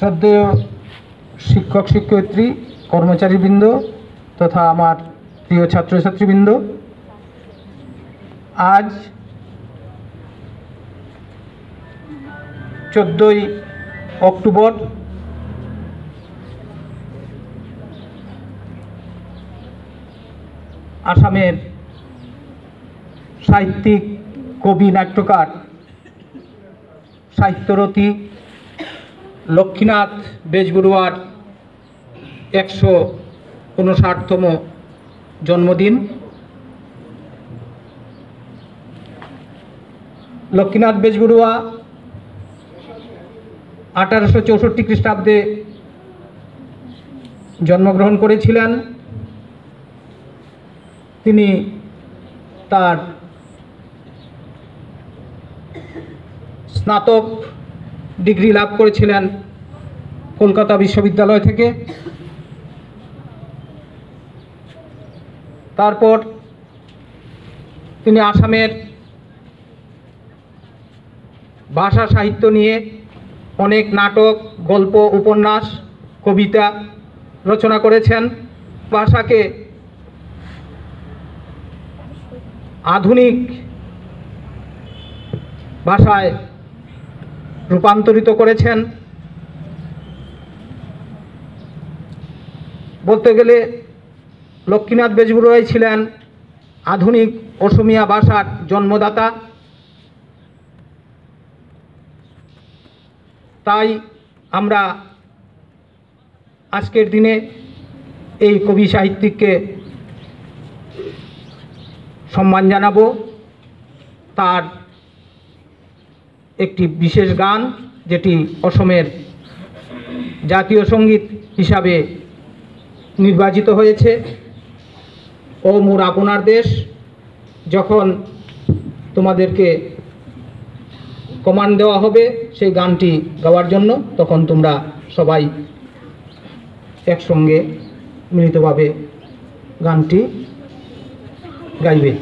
শ্রদ্ধেয় শিক্ষক, শিক্ষয়িত্রী, কর্মচারীবৃন্দ তথা আমার প্রিয় ছাত্রছাত্রীবৃন্দ, আজ চোদ্দোই অক্টোবর আসামের সাহিত্যিক, কবি, নাট্যকার, সাহিত্যরথী লক্ষ্মীনাথ বেজবড়ুয়ার একশো উনষাটতম জন্মদিন। লক্ষ্মীনাথ বেজবড়ুয়া আঠারোশো চৌষট্টি খ্রিস্টাব্দে জন্মগ্রহণ করেছিলেন। তিনি তার স্নাতক ডিগ্রি লাভ করেছিলেন কলকাতা বিশ্ববিদ্যালয় থেকে। তারপর তিনি আসামের ভাষা সাহিত্য নিয়ে অনেক নাটক, গল্প, উপন্যাস, কবিতা রচনা করেছেন। ভাষাকে আধুনিক ভাষায় রূপান্তরিত করেছেন। বলতে গেলে লক্ষ্মীনাথ বেজবুড়াই ছিলেন আধুনিক অসমিয়া ভাষার জন্মদাতা। তাই আমরা আজকের দিনে এই কবি সাহিত্যিককে সম্মান জানাব। তার একটি বিশেষ গান যেটি অসমের জাতীয় সংগীত হিসাবে নির্বাচিত হয়েছে। ও মোর আপনার দেশ, যখন তোমাদেরকে কমান্ড দেওয়া হবে সেই গানটি গাওয়ার জন্য, তখন তোমরা সবাই একসঙ্গে মিলিতভাবে গানটি গাইবে।